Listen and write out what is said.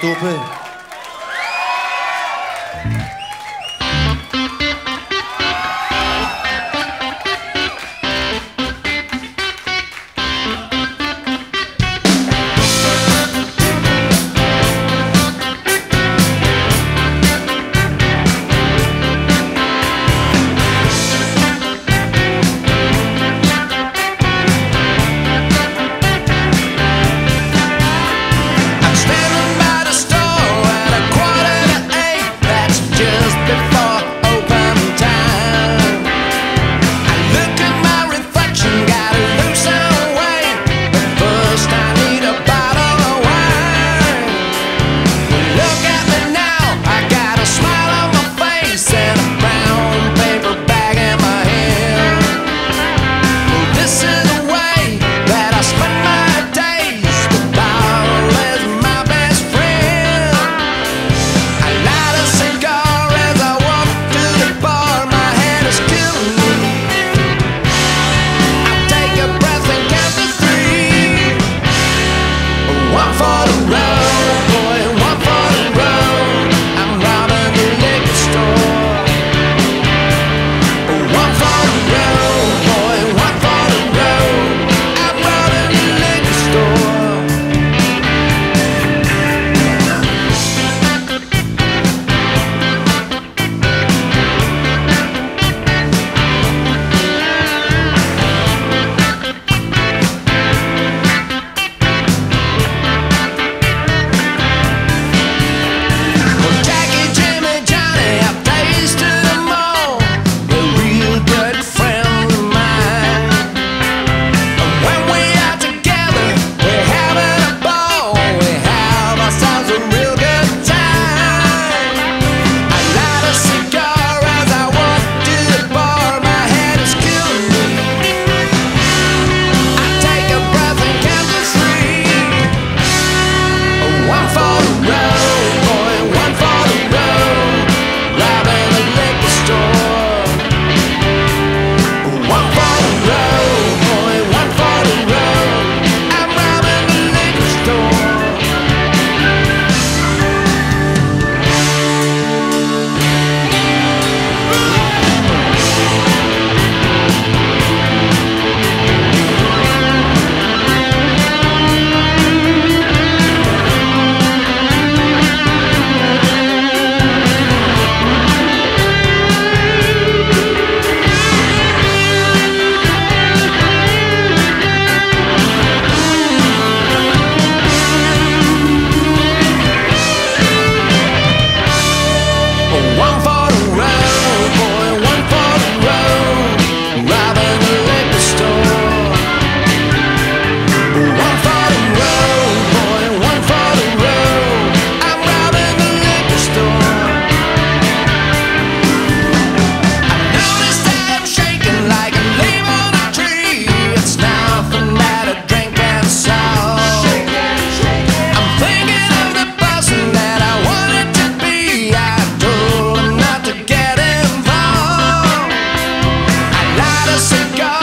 都会 nessa casa.